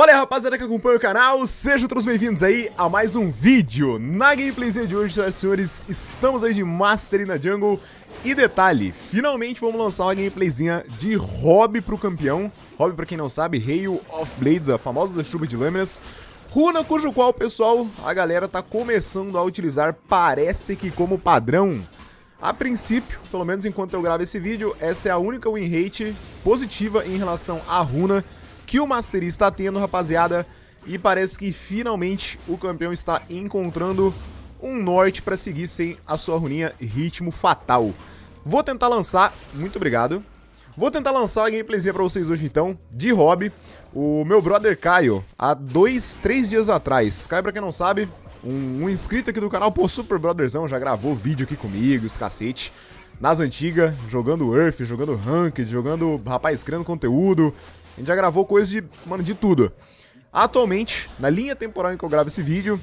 Fala aí rapaziada que acompanha o canal, sejam todos bem-vindos aí a mais um vídeo. Na gameplayzinha de hoje, senhoras e senhores, estamos aí de Mastery na Jungle. E detalhe, finalmente vamos lançar uma gameplayzinha de Hobby pro campeão. Hobby, pra quem não sabe, Hail of Blades, a famosa chuva de lâminas. Runa cujo qual, pessoal, a galera tá começando a utilizar, parece que como padrão. A princípio, pelo menos enquanto eu gravo esse vídeo, essa é a única win rate positiva em relação à runa que o Mastery está tendo, rapaziada. E parece que finalmente o campeão está encontrando um norte para seguir sem a sua runinha Ritmo Fatal. Vou tentar lançar, muito obrigado. Vou tentar lançar uma gameplayzinha pra vocês hoje então, de hobby. O meu brother Caio, há dois, três dias atrás. Caio, pra quem não sabe, um, um inscrito aqui do canal, pô, super brotherzão, já gravou vídeo aqui comigo, os cacete. Nas antigas, jogando Earth, jogando Ranked, jogando, rapaz, criando conteúdo, a gente já gravou coisas de, mano, de tudo. Atualmente, na linha temporal em que eu gravo esse vídeo,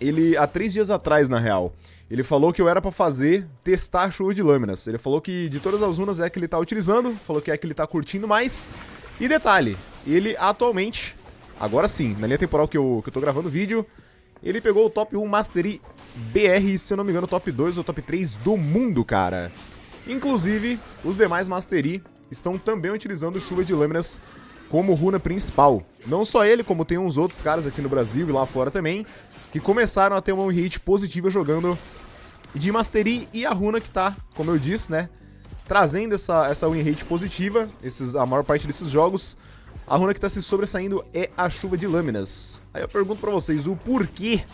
ele, há três dias atrás, na real, ele falou que eu era pra fazer, testar a chuva de lâminas. Ele falou que de todas as runas é que ele tá utilizando, falou que é que ele tá curtindo mais. E detalhe, ele atualmente, agora sim, na linha temporal que eu, que eu tô gravando o vídeo, ele pegou o top 1 Mastery BR, se eu não me engano, top 2 ou top 3 do mundo, cara. Inclusive, os demais Mastery estão também utilizando chuva de lâminas como runa principal. Não só ele, como tem uns outros caras aqui no Brasil e lá fora também, que começaram a ter uma hit positiva jogando de Mastery e a runa que tá, como eu disse, né, trazendo essa, essa win rate positiva, esses, a maior parte desses jogos, a runa que tá se sobressaindo é a chuva de lâminas. Aí eu pergunto pra vocês o porquê.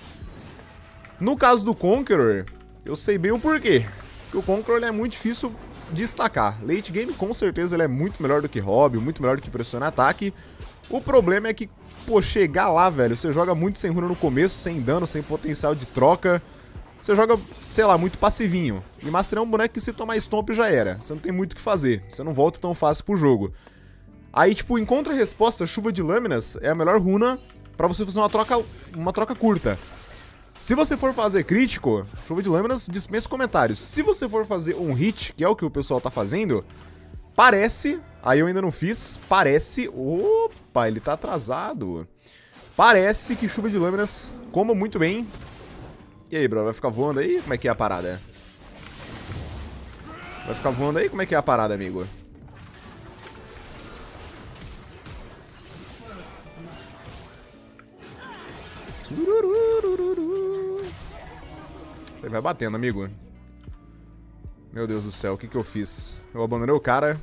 No caso do Conqueror, eu sei bem o porquê. Porque o Conqueror é muito difícil destacar. Late game, com certeza, ele é muito melhor do que hobby, muito melhor do que pressiona ataque. O problema é que, pô, chegar lá, velho, você joga muito sem runa no começo, sem dano, sem potencial de troca. Você joga, sei lá, muito passivinho. E Master é um boneco que se tomar stomp já era. Você não tem muito o que fazer. Você não volta tão fácil pro jogo. Aí, tipo, encontra resposta, chuva de lâminas é a melhor runa para você fazer uma troca, uma troca curta. Se você for fazer crítico, chuva de lâminas, dispensa comentários. Se você for fazer um hit, que é o que o pessoal tá fazendo, parece, aí eu ainda não fiz, parece, opa, ele tá atrasado. Parece que chuva de lâminas coma muito bem. E aí, bro, vai ficar voando aí? Como é que é a parada? Vai ficar voando aí? Como é que é a parada, amigo? Você vai batendo, amigo. Meu Deus do céu, o que, que eu fiz? Eu abandonei o cara.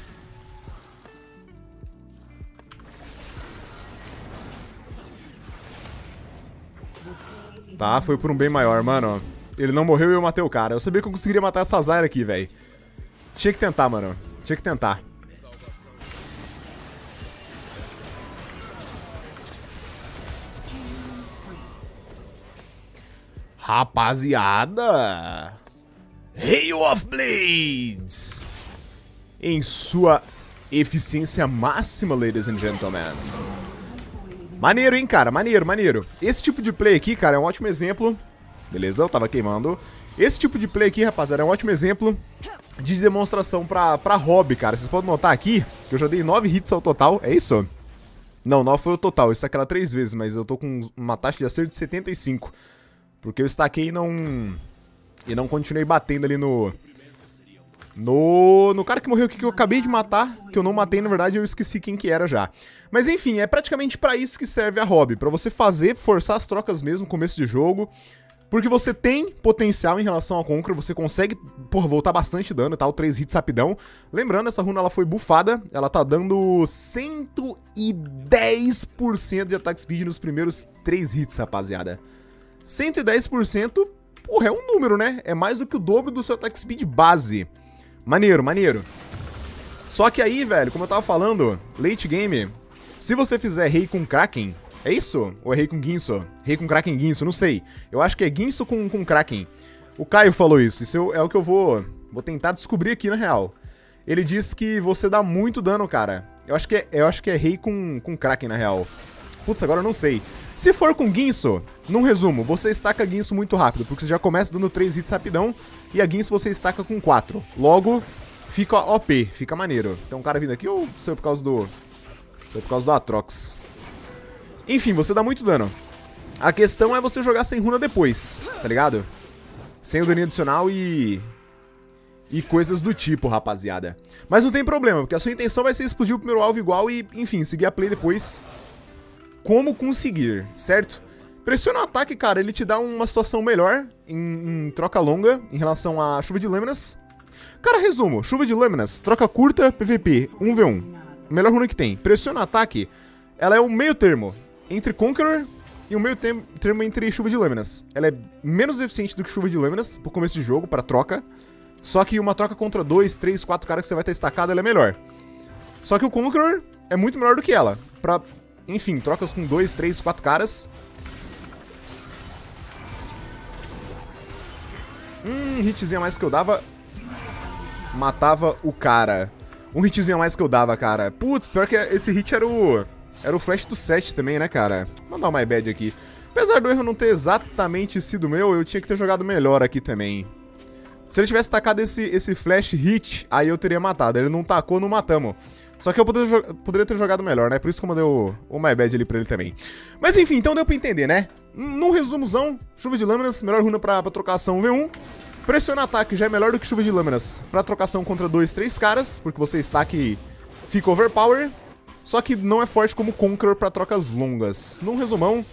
Tá, foi por um bem maior, mano. Ele não morreu e eu matei o cara. Eu sabia que eu conseguiria matar essa Zyra aqui, velho. Tinha que tentar, mano. Tinha que tentar. Rapaziada! Hail of Blades! Em sua eficiência máxima, ladies and gentlemen. Maneiro, hein, cara? Maneiro, maneiro. Esse tipo de play aqui, cara, é um ótimo exemplo. Beleza, eu tava queimando. Esse tipo de play aqui, rapaziada, é um ótimo exemplo de demonstração pra, pra hobby, cara. Vocês podem notar aqui que eu já dei 9 hits ao total. É isso? Não, 9 foi o total. Isso aquela 3 vezes, mas eu tô com uma taxa de acerto de 75. Porque eu estaquei e não... E não continuei batendo ali no... No, no cara que morreu aqui que eu acabei de matar, que eu não matei, na verdade, eu esqueci quem que era já. Mas enfim, é praticamente para isso que serve a hobby, para você fazer, forçar as trocas mesmo no começo de jogo, porque você tem potencial em relação ao Conqueror, você consegue, por voltar bastante dano, tá? O 3 hits rapidão. Lembrando, essa runa ela foi bufada, ela tá dando 110% de ataque speed nos primeiros 3 hits, rapaziada. 110%, porra, é um número, né? É mais do que o dobro do seu attack speed base. Maneiro, maneiro. Só que aí, velho, como eu tava falando, late game, se você fizer rei com Kraken, é isso? Ou é rei com Guinso? Rei com Kraken Guinso, não sei. Eu acho que é Guinso com, com Kraken. O Caio falou isso, isso é o que eu vou, vou tentar descobrir aqui na real. Ele disse que você dá muito dano, cara. Eu acho que é, eu acho que é rei com, com Kraken na real. Putz, agora eu não sei. Se for com Guinso, num resumo, você estaca Guinso muito rápido, porque você já começa dando 3 hits rapidão, e a Guinso você estaca com 4. Logo, fica OP, fica maneiro. Tem um cara vindo aqui ou saiu por causa do... Saiu por causa do Atrox? Enfim, você dá muito dano. A questão é você jogar sem runa depois, tá ligado? Sem o dano adicional e... E coisas do tipo, rapaziada. Mas não tem problema, porque a sua intenção vai ser explodir o primeiro alvo igual e, enfim, seguir a play depois. Como conseguir, certo? Pressiona o ataque, cara, ele te dá uma situação melhor em, em troca longa em relação à chuva de lâminas. Cara, resumo, chuva de lâminas, troca curta, PVP, 1v1. Melhor runa que tem. Pressiona o ataque, ela é o meio termo entre Conqueror e o meio termo entre chuva de lâminas. Ela é menos eficiente do que chuva de lâminas pro começo de jogo, para troca. Só que uma troca contra dois, três, quatro caras que você vai estar estacado, ela é melhor. Só que o Conqueror é muito melhor do que ela. Pra, enfim, trocas com dois, três, quatro caras. Hum, hitzinho a mais que eu dava. Matava o cara. Um hitzinho a mais que eu dava, cara. Putz, pior que esse hit era o. Era o flash do 7 também, né, cara? Vou mandar my bad aqui. Apesar do erro não ter exatamente sido meu, eu tinha que ter jogado melhor aqui também. Se ele tivesse tacado esse, esse flash hit, aí eu teria matado. Ele não tacou, não matamos. Só que eu poderia, poderia ter jogado melhor, né? Por isso que eu mandei o, o My Bad ali pra ele também. Mas enfim, então deu pra entender, né? Num resumozão, chuva de lâminas, melhor runa pra, pra trocação V1. Pressiona ataque já é melhor do que chuva de lâminas pra trocação contra dois, três caras, porque você está aqui fica overpower. Só que não é forte como Conqueror pra trocas longas. Num resumão,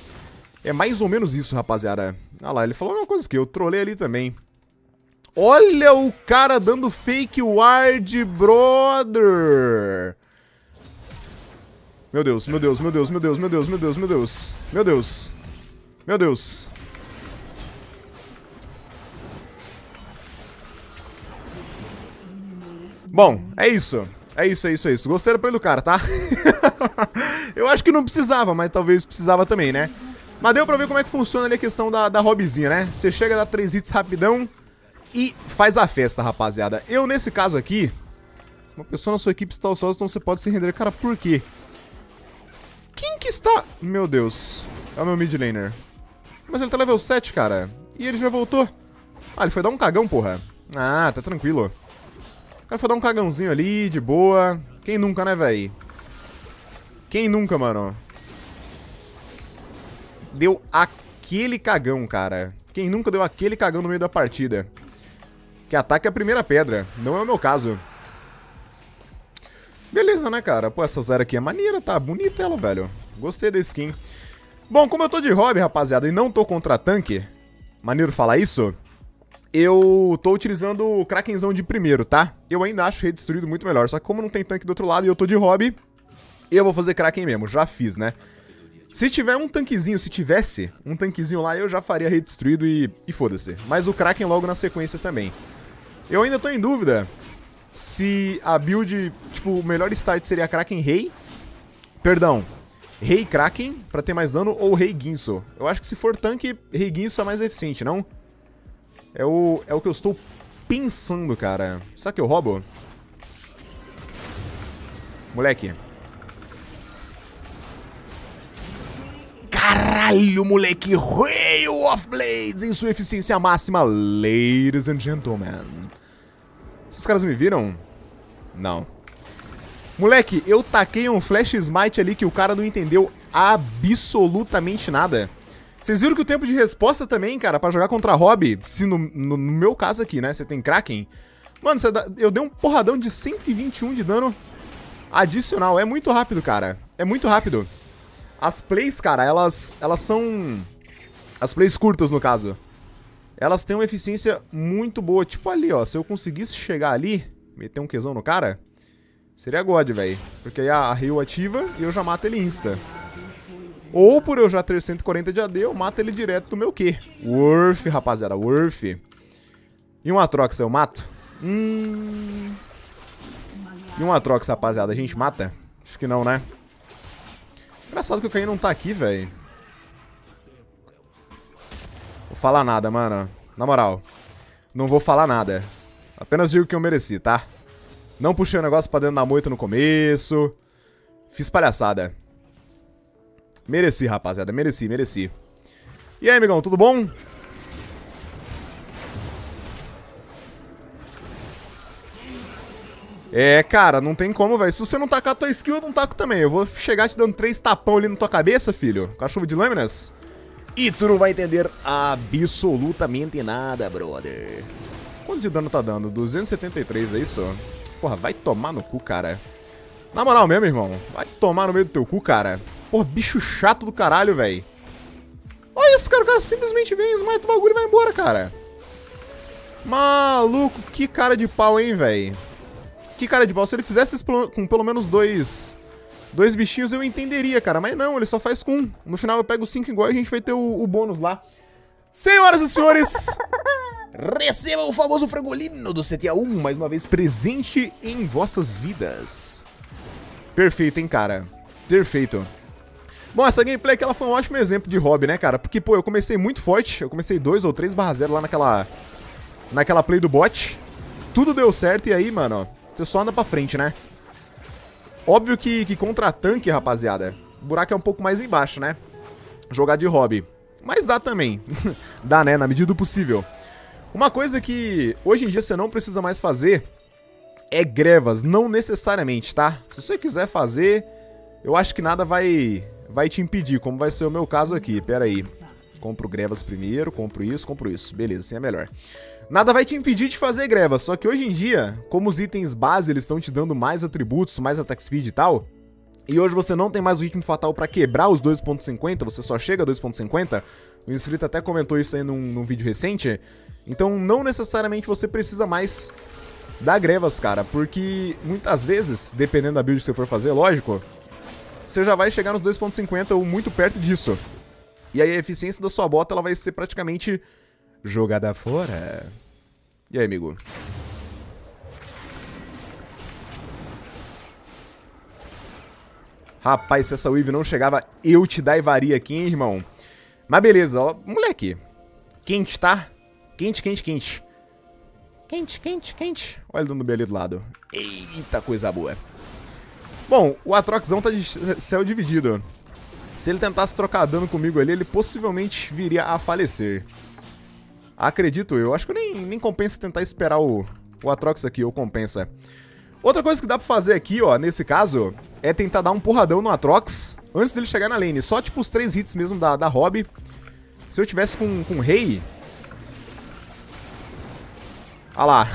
é mais ou menos isso, rapaziada. Ah lá, ele falou uma coisa que eu trolei ali também. Olha o cara dando fake ward, brother. Meu Deus, meu Deus, meu Deus, meu Deus, meu Deus, meu Deus, meu Deus. Meu Deus. Meu Deus. Bom, é isso. É isso, é isso, é isso. Gostei do do cara, tá? Eu acho que não precisava, mas talvez precisava também, né? Mas deu pra ver como é que funciona ali a questão da, da hobbyzinha, né? Você chega dar três hits rapidão, e faz a festa, rapaziada. Eu, nesse caso aqui, uma pessoa na sua equipe está ociosa, então você pode se render. Cara, por quê? Quem que está... Meu Deus. É o meu mid laner. Mas ele tá level 7, cara. E ele já voltou. Ah, ele foi dar um cagão, porra. Ah, tá tranquilo. O cara foi dar um cagãozinho ali, de boa. Quem nunca, né, véi? Quem nunca, mano? Deu aquele cagão, cara. Quem nunca deu aquele cagão no meio da partida? Que ataque é a primeira pedra. Não é o meu caso. Beleza, né, cara? Pô, essa zero aqui é maneira, tá? Bonita ela, velho. Gostei da skin. Bom, como eu tô de hobby, rapaziada, e não tô contra tanque, maneiro falar isso, eu tô utilizando o Krakenzão de primeiro, tá? Eu ainda acho Redistruído muito melhor, só que como não tem tanque do outro lado e eu tô de hobby, eu vou fazer Kraken mesmo, já fiz, né? Se tiver um tanquezinho, se tivesse um tanquezinho lá, eu já faria Redistruído e, e foda-se. Mas o Kraken logo na sequência também. Eu ainda tô em dúvida se a build, tipo, o melhor start seria Kraken Rei. Perdão, Rei Kraken, pra ter mais dano, ou Rei Guinso. Eu acho que se for tanque, Rei Guinso é mais eficiente, não? É o, é o que eu estou pensando, cara. Será que eu roubo? Moleque. Caralho, moleque! Rail of Blades em sua eficiência máxima, ladies and gentlemen. Esses caras me viram? Não. Moleque, eu taquei um Flash Smite ali que o cara não entendeu absolutamente nada. Vocês viram que o tempo de resposta também, cara, pra jogar contra Hobby, se no, no, no meu caso aqui, né, você tem Kraken, mano, dá, eu dei um porradão de 121 de dano adicional. É muito rápido, cara. É muito rápido. As plays, cara, elas, elas são... As plays curtas, no caso elas têm uma eficiência muito boa. Tipo ali, ó. Se eu conseguisse chegar ali, meter um quesão no cara, seria God, velho. Porque aí a Rio ativa e eu já mato ele insta. Ou por eu já ter 140 de AD, eu mato ele direto do meu Q. Worth, rapaziada, worth. E um Atrox eu mato? Hum... E um Atrox, rapaziada, a gente mata? Acho que não, né? Engraçado que o Caim não tá aqui, velho. Vou falar nada, mano. Na moral. Não vou falar nada. Apenas digo que eu mereci, tá? Não puxei o negócio pra dentro da moita no começo. Fiz palhaçada. Mereci, rapaziada. Mereci, mereci. E aí, amigão, tudo bom? É, cara, não tem como, velho. Se você não tacar a tua skill, eu não taco também. Eu vou chegar te dando três tapão ali na tua cabeça, filho. Cachorro de lâminas. E tu não vai entender absolutamente nada, brother. Quanto de dano tá dando? 273, é isso? Porra, vai tomar no cu, cara. Na moral mesmo, irmão. Vai tomar no meio do teu cu, cara. Porra, bicho chato do caralho, velho. Olha isso, cara. O cara simplesmente vem, esmata o bagulho e vai embora, cara. Maluco, que cara de pau, hein, velho. Que cara de pau. Se ele fizesse isso com pelo menos dois dois bichinhos eu entenderia, cara. Mas não, ele só faz com um. No final eu pego cinco igual e a gente vai ter o, o bônus lá. Senhoras e senhores, recebam o famoso frangolino do CTA1, mais uma vez presente em vossas vidas. Perfeito, hein, cara? Perfeito. Bom, essa gameplay aqui ela foi um ótimo exemplo de hobby, né, cara? Porque, pô, eu comecei muito forte. Eu comecei 2 ou 3 barra 0 lá naquela... Naquela play do bot. Tudo deu certo e aí, mano, ó, você só anda pra frente, né? Óbvio que, que contra tanque, rapaziada, o buraco é um pouco mais embaixo, né? Jogar de hobby. Mas dá também. dá, né? Na medida do possível. Uma coisa que hoje em dia você não precisa mais fazer é grevas. Não necessariamente, tá? Se você quiser fazer, eu acho que nada vai, vai te impedir, como vai ser o meu caso aqui. Pera aí. Compro grevas primeiro, compro isso, compro isso. Beleza, assim é melhor. Nada vai te impedir de fazer greva, só que hoje em dia, como os itens base eles estão te dando mais atributos, mais attack speed e tal, e hoje você não tem mais o ritmo fatal para quebrar os 2.50, você só chega a 2.50, o inscrito até comentou isso aí num, num, vídeo recente, então não necessariamente você precisa mais dar grevas, cara, porque muitas vezes, dependendo da build que você for fazer, lógico, você já vai chegar nos 2.50 ou muito perto disso. E aí a eficiência da sua bota ela vai ser praticamente jogada fora. E aí, amigo? Rapaz, se essa wave não chegava, eu te daivaria aqui, hein, irmão? Mas beleza, ó. Moleque. Quente, tá? Quente, quente, quente. Quente, quente, quente. Olha ele dando B ali do lado. Eita, coisa boa. Bom, o Atroxão tá de céu dividido. Se ele tentasse trocar dano comigo ali, ele possivelmente viria a falecer. Acredito eu. Acho que nem, nem compensa tentar esperar o, o Atrox aqui, ou compensa. Outra coisa que dá pra fazer aqui, ó, nesse caso, é tentar dar um porradão no Atrox antes dele chegar na lane. Só, tipo, os três hits mesmo da, da Hobby. Se eu tivesse com, com Rei... Olha lá.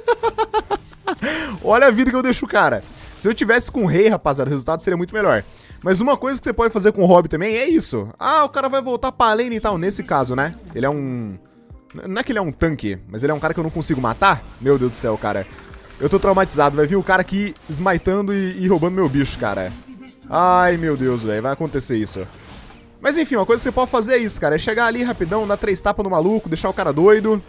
Olha a vida que eu deixo o cara. Se eu tivesse com Rei, rapaziada, o resultado seria muito melhor. Mas uma coisa que você pode fazer com o Hobby também é isso. Ah, o cara vai voltar pra lane e tal. Nesse caso, né? Ele é um... Não é que ele é um tanque, mas ele é um cara que eu não consigo matar? Meu Deus do céu, cara. Eu tô traumatizado. Vai vir o cara aqui esmaitando e, e roubando meu bicho, cara. Ai, meu Deus, velho. Vai acontecer isso. Mas enfim, uma coisa que você pode fazer é isso, cara. É chegar ali rapidão, dar três tapas no maluco, deixar o cara doido.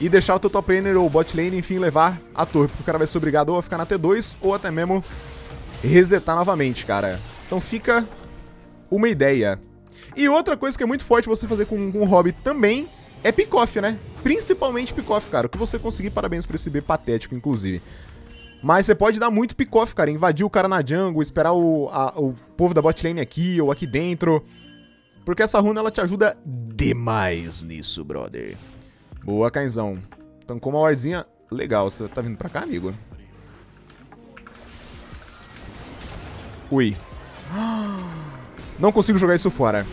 E deixar o teu top laner ou bot lane, enfim, levar a torre. Porque o cara vai ser obrigado ou a ficar na T2 ou até mesmo resetar novamente, cara. Então fica uma ideia. E outra coisa que é muito forte você fazer com, com o hobby também é pick-off, né? Principalmente pick-off, cara. O que você conseguir, parabéns por esse B patético, inclusive. Mas você pode dar muito pick-off, cara. Invadir o cara na jungle, esperar o, a, o povo da bot lane aqui ou aqui dentro. Porque essa runa, ela te ajuda demais nisso, brother. Boa, Cainzão. Tancou uma wardzinha legal. Você tá vindo pra cá, amigo? Ui. Não consigo jogar isso fora.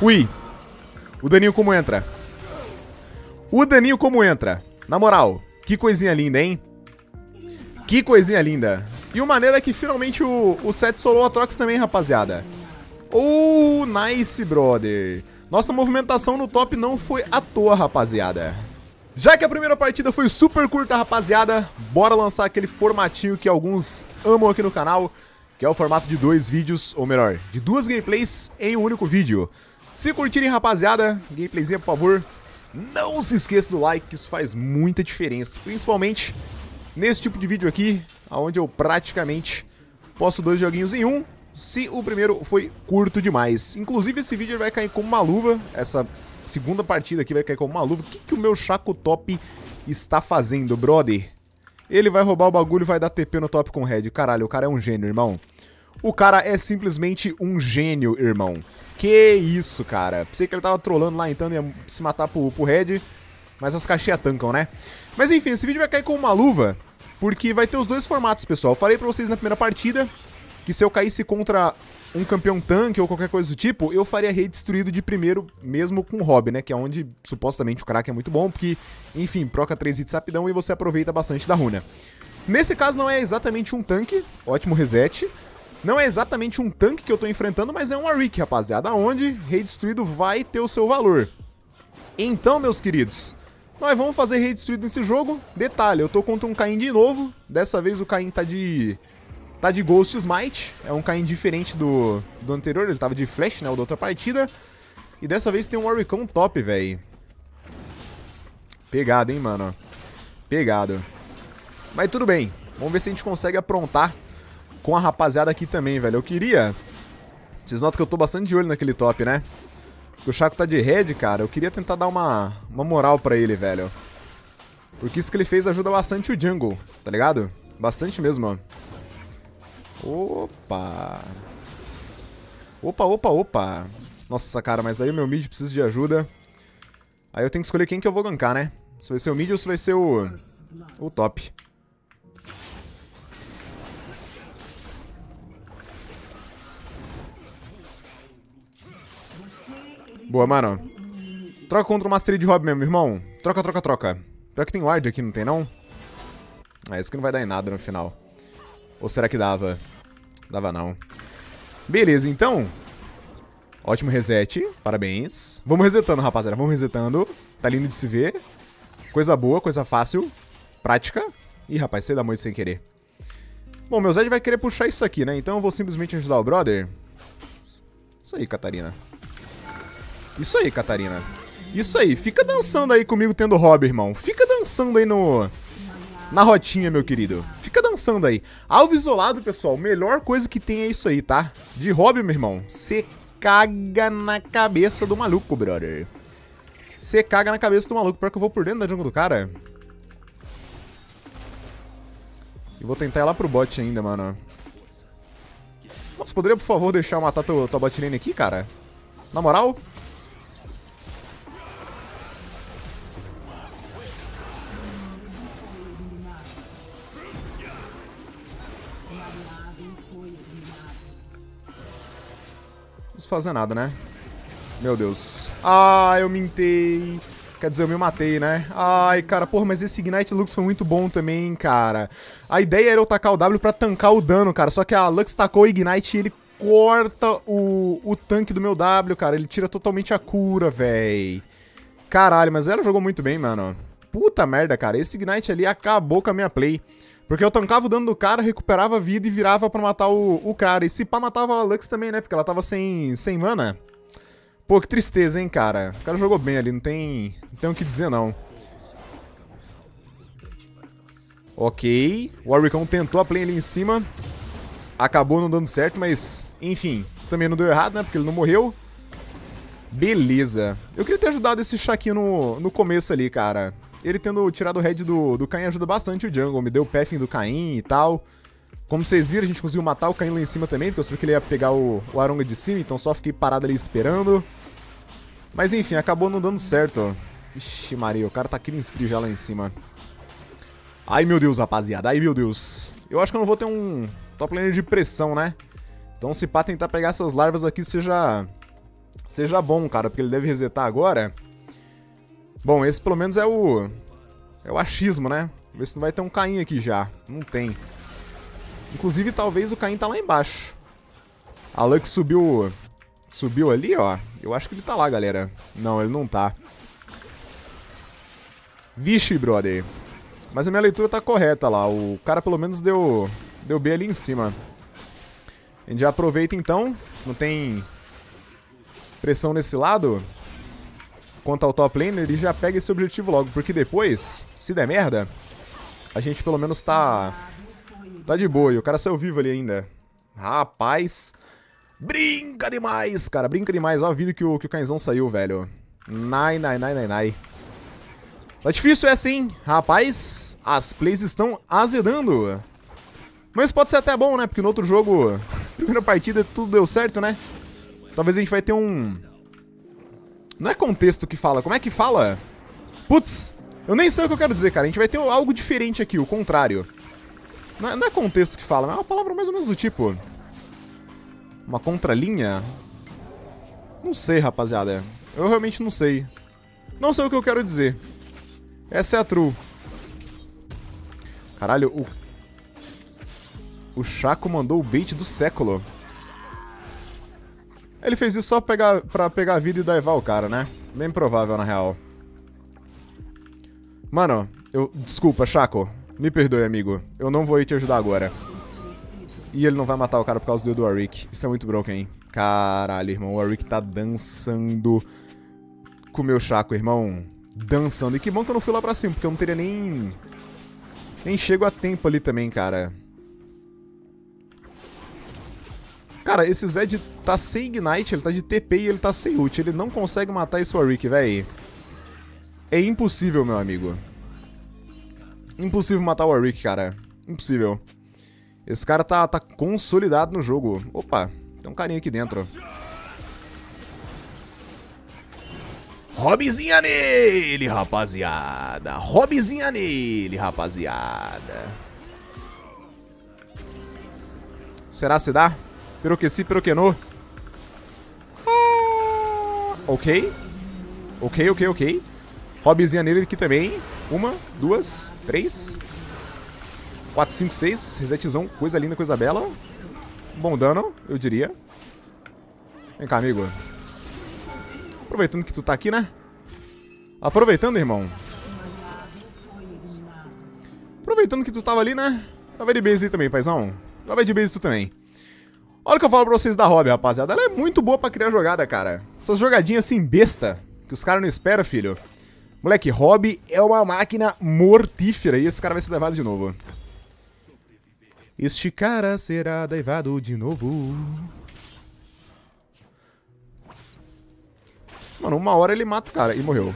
Ui. O daninho como entra? O daninho como entra? Na moral, que coisinha linda, hein? Que coisinha linda. E o maneiro é que finalmente o, o set solou a Trox também, rapaziada. Oh, nice, brother. Nossa movimentação no top não foi à toa, rapaziada. Já que a primeira partida foi super curta, rapaziada, bora lançar aquele formatinho que alguns amam aqui no canal, que é o formato de dois vídeos, ou melhor, de duas gameplays em um único vídeo. Se curtirem, rapaziada, gameplayzinha, por favor, não se esqueça do like, que isso faz muita diferença, principalmente nesse tipo de vídeo aqui, onde eu praticamente posto dois joguinhos em um, se o primeiro foi curto demais. Inclusive, esse vídeo vai cair como uma luva, essa segunda partida aqui vai cair como uma luva. O que, que o meu Chaco Top está fazendo, brother? Ele vai roubar o bagulho e vai dar TP no top com Red. Caralho, o cara é um gênio, irmão. O cara é simplesmente um gênio, irmão. Que isso, cara. Pensei que ele tava trolando lá, então ia se matar pro, pro Red. Mas as caixinhas tancam, né? Mas enfim, esse vídeo vai cair com uma luva. Porque vai ter os dois formatos, pessoal. Eu falei pra vocês na primeira partida que se eu caísse contra um campeão tanque ou qualquer coisa do tipo, eu faria rei destruído de primeiro, mesmo com hobby, né? Que é onde supostamente o crack é muito bom, porque, enfim, proca 3 hits rapidão e você aproveita bastante da runa. Nesse caso não é exatamente um tanque, ótimo reset. Não é exatamente um tanque que eu tô enfrentando, mas é um Arik, rapaziada, onde rei destruído vai ter o seu valor. Então, meus queridos, nós vamos fazer rei destruído nesse jogo. Detalhe, eu tô contra um Caim de novo. Dessa vez o Caim tá de Tá de Ghost Smite, é um Caim diferente do, do anterior, ele tava de Flash, né, o da outra partida. E dessa vez tem um Warwicão top, velho. Pegado, hein, mano. Pegado. Mas tudo bem, vamos ver se a gente consegue aprontar com a rapaziada aqui também, velho. Eu queria... Vocês notam que eu tô bastante de olho naquele top, né? Porque o Chaco tá de red, cara. Eu queria tentar dar uma, uma moral pra ele, velho. Porque isso que ele fez ajuda bastante o jungle, tá ligado? Bastante mesmo, ó. Opa! Opa, opa, opa! Nossa, cara, mas aí o meu mid precisa de ajuda. Aí eu tenho que escolher quem que eu vou gankar, né? Se vai ser o mid ou se vai ser o... O top. Boa, mano. Troca contra o Mastery de Hobby mesmo, irmão. Troca, troca, troca. Pior que tem ward aqui, não tem não? É, isso que não vai dar em nada no final. Ou será que dava? Dava não. Beleza, então. Ótimo reset. Parabéns. Vamos resetando, rapaziada. Vamos resetando. Tá lindo de se ver. Coisa boa, coisa fácil. Prática. Ih, rapaz, você dá muito sem querer. Bom, meu Zed vai querer puxar isso aqui, né? Então eu vou simplesmente ajudar o brother. Isso aí, Catarina. Isso aí, Catarina. Isso aí. Fica dançando aí comigo tendo hobby, irmão. Fica dançando aí no na rotinha, meu querido. Fica dançando aí. Alvo isolado, pessoal, melhor coisa que tem é isso aí, tá? De hobby, meu irmão, você caga na cabeça do maluco, brother. Você caga na cabeça do maluco. Pior que eu vou por dentro da jungle do cara. E vou tentar ir lá pro bot ainda, mano. Nossa, poderia, por favor, deixar eu matar tua, tua bot lane aqui, cara? Na moral? Fazer nada, né? Meu Deus. Ah, eu mintei. Quer dizer, eu me matei, né? Ai, cara, porra, mas esse Ignite Lux foi muito bom também, cara. A ideia era eu tacar o W pra tancar o dano, cara. Só que a Lux tacou o Ignite e ele corta o, o tanque do meu W, cara. Ele tira totalmente a cura, véi. Caralho, mas ela jogou muito bem, mano. Puta merda, cara. Esse Ignite ali acabou com a minha play. Porque eu tancava o dano do cara, recuperava a vida e virava pra matar o, o cara. E se pá, matava a Lux também, né? Porque ela tava sem, sem mana. Pô, que tristeza, hein, cara. O cara jogou bem ali, não tem, não tem o que dizer, não. Ok. O Warwickão tentou a play ali em cima. Acabou não dando certo, mas, enfim, também não deu errado, né? Porque ele não morreu. Beleza. Eu queria ter ajudado esse Shaquinho no, no começo ali, cara ele tendo tirado o head do, do Caim ajuda bastante o jungle. Me deu o pathing do Caim e tal. Como vocês viram, a gente conseguiu matar o Caim lá em cima também, porque eu sabia que ele ia pegar o, o Aronga de cima, então só fiquei parado ali esperando. Mas enfim, acabou não dando certo. Ixi, Maria, o cara tá killing spree já lá em cima. Ai, meu Deus, rapaziada. Ai, meu Deus. Eu acho que eu não vou ter um top laner de pressão, né? Então se pá tentar pegar essas larvas aqui seja... Seja bom, cara, porque ele deve resetar agora. Bom, esse pelo menos é o... É o achismo, né? Ver se não vai ter um Caim aqui já. Não tem. Inclusive, talvez o Caim tá lá embaixo. A Lux subiu... Subiu ali, ó. Eu acho que ele tá lá, galera. Não, ele não tá. Vixe, brother. Mas a minha leitura tá correta lá. O cara pelo menos deu, deu B ali em cima. A gente já aproveita então. Não tem pressão nesse lado quanto ao top lane, ele já pega esse objetivo logo, porque depois, se der merda, a gente pelo menos tá tá de boa. E o cara saiu vivo ali ainda. Rapaz, brinca demais, cara, brinca demais. Olha o vídeo que o, que o saiu, velho. Nai, nai, nai, nai, nai. Tá difícil essa, hein? Rapaz, as plays estão azedando. Mas pode ser até bom, né? Porque no outro jogo, primeira partida, tudo deu certo, né? Talvez a gente vai ter um... Não é contexto que fala, como é que fala? Putz, eu nem sei o que eu quero dizer, cara. A gente vai ter algo diferente aqui, o contrário. Não é, não é contexto que fala, mas é uma palavra mais ou menos do tipo... Uma contralinha? Não sei, rapaziada. Eu realmente não sei. Não sei o que eu quero dizer. Essa é a true. Caralho, o... O Chaco mandou o bait do século. Ele fez isso só pegar, pra pegar vida e daivar o cara, né? Bem provável, na real. Mano, eu... Desculpa, Chaco. Me perdoe, amigo. Eu não vou ir te ajudar agora. E ele não vai matar o cara por causa do Warwick. Isso é muito broken, hein? Caralho, irmão. O Warwick tá dançando com o meu Chaco, irmão dançando. E que bom que eu não fui lá pra cima, porque eu não teria nem... Nem chego a tempo ali também, cara. Cara, esse Zed tá sem Ignite, ele tá de TP e ele tá sem ult. Ele não consegue matar esse Warwick, véi. É impossível, meu amigo. Impossível matar o Warwick, cara. Impossível. Esse cara tá, tá consolidado no jogo. Opa, tem um carinha aqui dentro. Hobbyzinha nele, rapaziada. Hobbyzinha nele, rapaziada. Será se dá? Peroqueci, peroquenou. Ah, ok. Ok, ok, ok. Hobbyzinha nele aqui também. Uma, duas, três. Quatro, cinco, seis. Resetzão, coisa linda, coisa bela. Bom dano, eu diria. Vem cá, amigo. Aproveitando que tu tá aqui, né? Aproveitando, irmão. Aproveitando que tu tava ali, né? Vai de base aí também, paizão. Vai de base tu também. Olha o que eu falo pra vocês da Hobby, rapaziada. Ela é muito boa pra criar jogada, cara. Essas jogadinhas assim, besta, que os caras não esperam, filho. Moleque, Hobby é uma máquina mortífera e esse cara vai ser levado de novo. Este cara será levado de novo. Mano, uma hora ele mata o cara e morreu.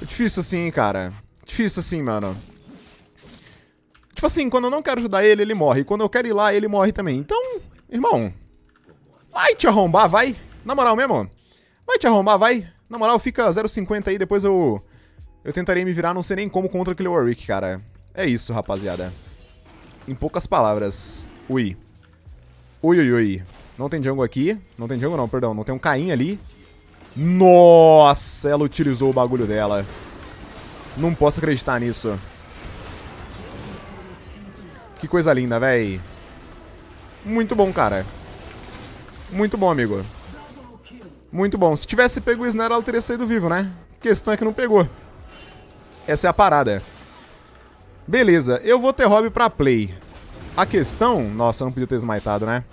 É difícil assim, cara. Difícil assim, mano. Tipo assim, quando eu não quero ajudar ele, ele morre. Quando eu quero ir lá, ele morre também. Então, irmão, vai te arrombar, vai. Na moral mesmo. Vai te arrombar, vai. Na moral, fica 0,50 aí, depois eu... Eu tentarei me virar, não sei nem como, contra aquele Warwick, cara. É isso, rapaziada. Em poucas palavras. Ui. Ui, ui, ui. Não tem jungle aqui. Não tem jungle não, perdão. Não tem um Caim ali. Nossa, ela utilizou o bagulho dela. Não posso acreditar nisso. Que coisa linda, véi. Muito bom, cara. Muito bom, amigo. Muito bom. Se tivesse pego o Snare, ela teria saído vivo, né? A questão é que não pegou. Essa é a parada. Beleza, eu vou ter hobby pra play. A questão... Nossa, eu não podia ter smitado, né?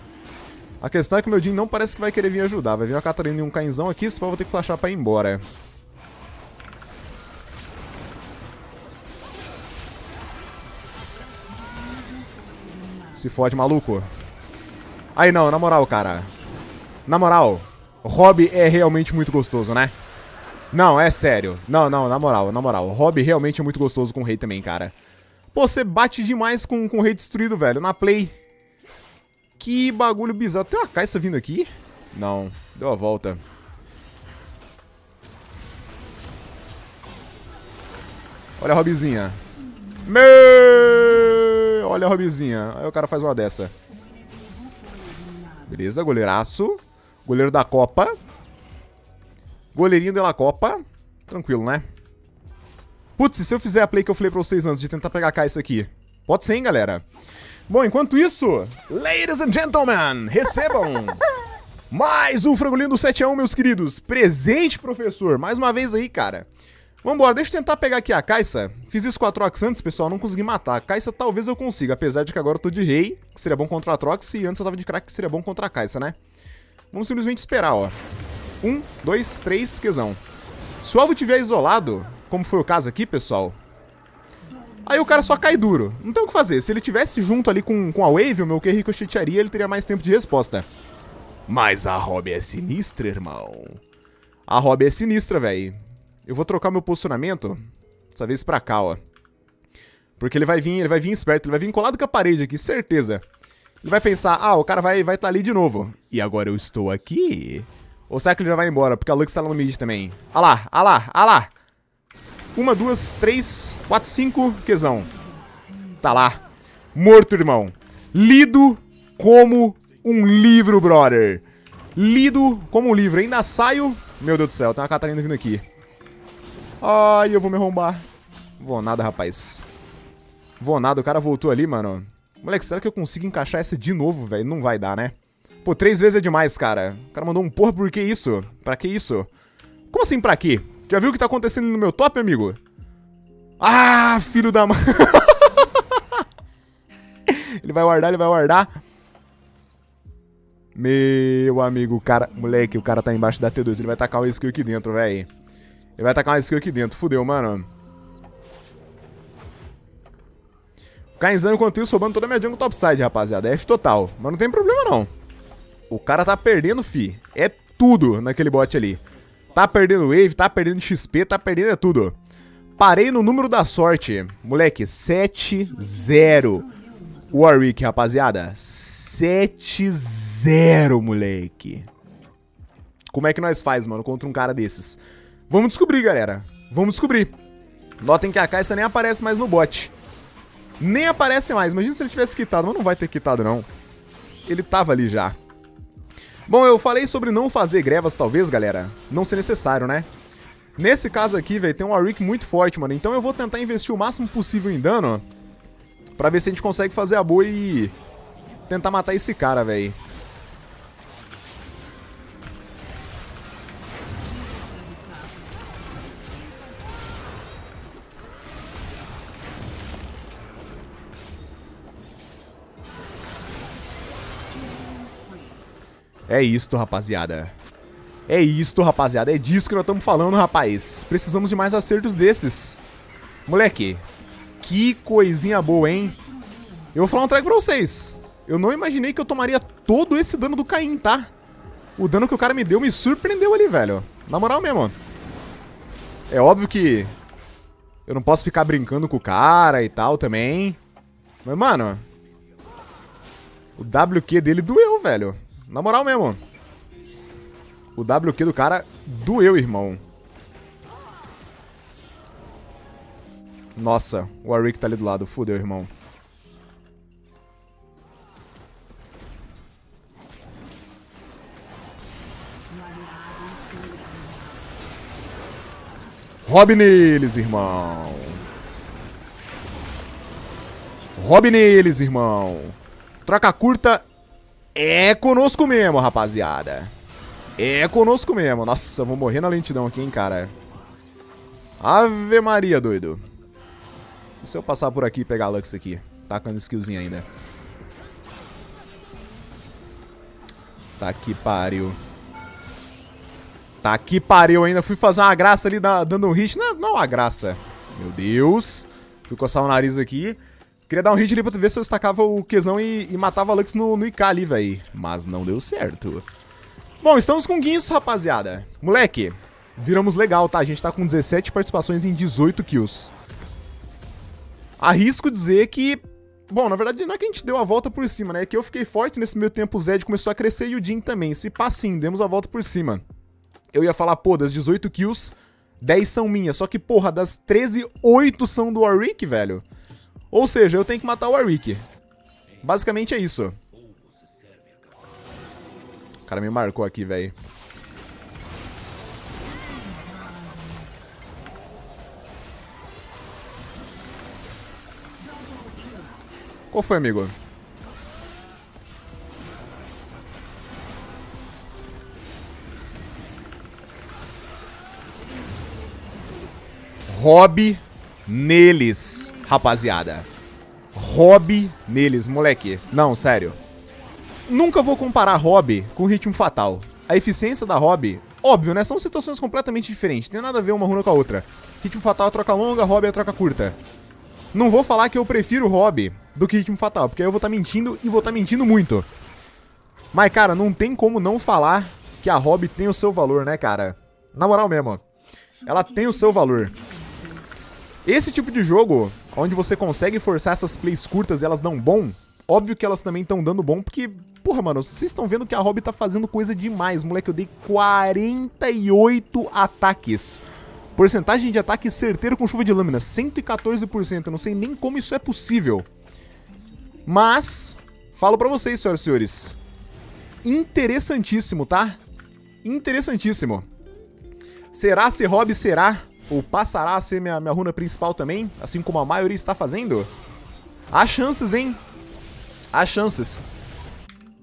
A questão é que o meu Jin não parece que vai querer vir ajudar. Vai vir uma Catarina e um Cainzão aqui, se eu vou ter que flashar pra ir embora. Se fode, maluco. Aí não, na moral, cara. Na moral, hobby é realmente muito gostoso, né? Não, é sério. Não, não, na moral, na moral. Hobby realmente é muito gostoso com o rei também, cara. Pô, você bate demais com, com o rei destruído, velho. Na play, que bagulho bizarro. Tem uma caixa vindo aqui? Não, deu a volta. Olha a Robizinha. Me... Olha a Robizinha. Aí o cara faz uma dessa. Beleza, goleiraço. Goleiro da Copa. Goleirinho da Copa. Tranquilo, né? Putz, se eu fizer a play que eu falei pra vocês antes de tentar pegar a caixa aqui. Pode ser, hein, galera? Bom, enquanto isso, ladies and gentlemen, recebam mais um frangolino do 7 a 1, meus queridos. Presente, professor. Mais uma vez aí, cara. Vambora, deixa eu tentar pegar aqui a Caixa. Fiz isso com a Trox antes, pessoal, não consegui matar. A Caixa talvez eu consiga, apesar de que agora eu tô de rei, que seria bom contra a Trox, e antes eu tava de crack, que seria bom contra a Caixa, né? Vamos simplesmente esperar, ó. Um, dois, três, quezão. Se o alvo tiver isolado, como foi o caso aqui, pessoal, Aí o cara só cai duro. Não tem o que fazer. Se ele tivesse junto ali com, com a Wave, o meu Q ricochetearia, ele teria mais tempo de resposta. Mas a Hobby é sinistra, irmão. A Robin é sinistra, velho. Eu vou trocar meu posicionamento, dessa vez pra cá, ó. Porque ele vai vir, ele vai vir esperto, ele vai vir colado com a parede aqui, certeza. Ele vai pensar, ah, o cara vai estar vai tá ali de novo. E agora eu estou aqui? Ou será que ele já vai embora? Porque a Lux tá lá no mid também. Ah lá, ah lá, ah lá. Uma, duas, três, quatro, cinco, quezão. Tá lá. Morto, irmão. Lido como um livro, brother. Lido como um livro. Ainda saio... Meu Deus do céu, tem uma Catarina vindo aqui. Ai, eu vou me arrombar. Vou nada, rapaz. Vou nada, o cara voltou ali, mano. Moleque, será que eu consigo encaixar essa de novo, velho? Não vai dar, né? Pô, três vezes é demais, cara. O cara mandou um porra, por que isso? Pra que isso? Como assim pra quê? Já viu o que tá acontecendo no meu top, amigo? Ah, filho da mãe. ele vai guardar, ele vai guardar. Meu amigo, o cara... Moleque, o cara tá embaixo da T2. Ele vai tacar uma skill aqui dentro, velho. Ele vai tacar uma skill aqui dentro. Fudeu, mano. Kainzan, enquanto isso, roubando toda a minha jungle topside, rapaziada. F total. Mas não tem problema, não. O cara tá perdendo, fi. É tudo naquele bot ali. Tá perdendo wave, tá perdendo XP, tá perdendo é tudo. Parei no número da sorte. Moleque, 7-0. Warwick, rapaziada. 7-0, moleque. Como é que nós faz, mano, contra um cara desses? Vamos descobrir, galera. Vamos descobrir. Notem que a Caixa nem aparece mais no bot. Nem aparece mais. Imagina se ele tivesse quitado, mas não vai ter quitado, não. Ele tava ali já. Bom, eu falei sobre não fazer grevas, talvez, galera. Não ser necessário, né? Nesse caso aqui, velho, tem um Warwick muito forte, mano. Então eu vou tentar investir o máximo possível em dano. Pra ver se a gente consegue fazer a boa e... Tentar matar esse cara, velho. É isto, rapaziada. É isto, rapaziada. É disso que nós estamos falando, rapaz. Precisamos de mais acertos desses. Moleque, que coisinha boa, hein? Eu vou falar um track pra vocês. Eu não imaginei que eu tomaria todo esse dano do Caim, tá? O dano que o cara me deu me surpreendeu ali, velho. Na moral mesmo. É óbvio que eu não posso ficar brincando com o cara e tal também. Mas, mano... O WQ dele doeu, velho. Na moral mesmo. O WQ do cara doeu, irmão. Nossa, o Warwick tá ali do lado. Fudeu, irmão. Rob neles, irmão. Rob neles, irmão. Troca curta é conosco mesmo, rapaziada. É conosco mesmo. Nossa, vou morrer na lentidão aqui, hein, cara. Ave Maria, doido. E se eu passar por aqui e pegar Lux aqui? Tacando skillzinho ainda. Tá que pariu. Tá que pariu ainda. Fui fazer uma graça ali, dando um hit. Não, não é uma graça. Meu Deus. Fui coçar o nariz aqui. Queria dar um hit ali pra ver se eu destacava o Qzão e, e matava a Lux no, no IK ali, velho. Mas não deu certo. Bom, estamos com guinços, rapaziada. Moleque, viramos legal, tá? A gente tá com 17 participações em 18 kills. Arrisco dizer que... Bom, na verdade não é que a gente deu a volta por cima, né? É que eu fiquei forte nesse meio tempo, o Zed começou a crescer e o Jin também. Se pá sim, demos a volta por cima. Eu ia falar, pô, das 18 kills, 10 são minhas. Só que, porra, das 13, 8 são do Warwick, velho. Ou seja, eu tenho que matar o Warwick. Basicamente é isso. O cara me marcou aqui, velho. Qual foi, amigo? Hobby neles, rapaziada. Hobby neles, moleque. Não, sério. Nunca vou comparar Hobby com Ritmo Fatal. A eficiência da Hobby, óbvio, né? São situações completamente diferentes. Tem nada a ver uma runa com a outra. Ritmo Fatal é troca longa, Hobby é troca curta. Não vou falar que eu prefiro Hobby do que Ritmo Fatal, porque aí eu vou estar tá mentindo e vou estar tá mentindo muito. Mas, cara, não tem como não falar que a Hobby tem o seu valor, né, cara? Na moral mesmo, ela tem o seu valor. Esse tipo de jogo, onde você consegue forçar essas plays curtas e elas dão bom, óbvio que elas também estão dando bom, porque, porra, mano, vocês estão vendo que a Robby tá fazendo coisa demais, moleque. Eu dei 48 ataques. Porcentagem de ataque certeiro com chuva de lâmina, 114%. Eu não sei nem como isso é possível. Mas, falo pra vocês, senhoras e senhores. Interessantíssimo, tá? Interessantíssimo. Será se Hobby será? Ou passará a ser minha, minha runa principal também? Assim como a maioria está fazendo? Há chances, hein? Há chances.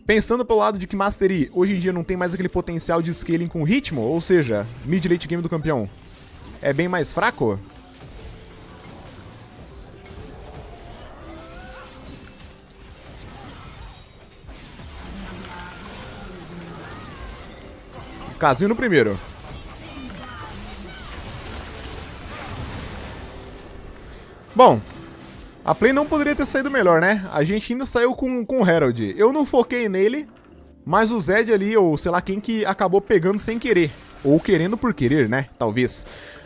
Pensando pelo lado de que Mastery hoje em dia não tem mais aquele potencial de scaling com ritmo, ou seja, mid-late game do campeão, é bem mais fraco? Casinho no primeiro. Bom, a play não poderia ter saído melhor, né? A gente ainda saiu com, com o Herald. Eu não foquei nele, mas o Zed ali, ou sei lá quem que acabou pegando sem querer. Ou querendo por querer, né? Talvez.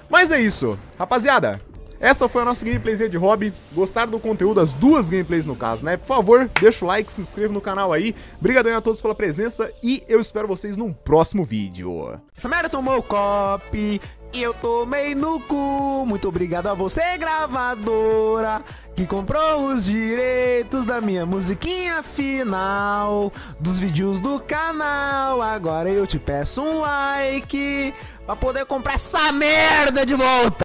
Mas é isso. Rapaziada, essa foi a nossa gameplayzinha de hobby. Gostaram do conteúdo, as duas gameplays no caso, né? Por favor, deixa o like, se inscreva no canal aí. Obrigadão a todos pela presença e eu espero vocês num próximo vídeo. Essa merda tomou copy e eu tomei no cu. Muito obrigado a você, gravadora, que comprou os direitos da minha musiquinha final dos vídeos do canal. Agora eu te peço um like pra poder comprar essa merda de volta.